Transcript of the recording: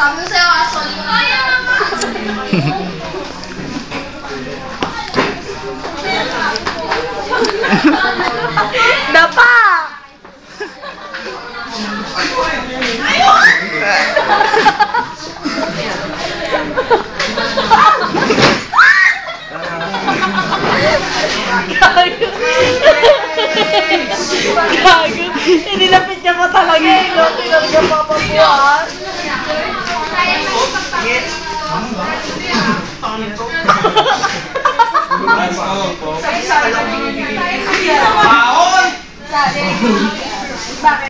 Sabi ko sa'yo, asol yung Kaya naman! Dapa! Gago. Inilapit niya pa talaga eh. No? Talaga papabuhan. Baon! Bakit?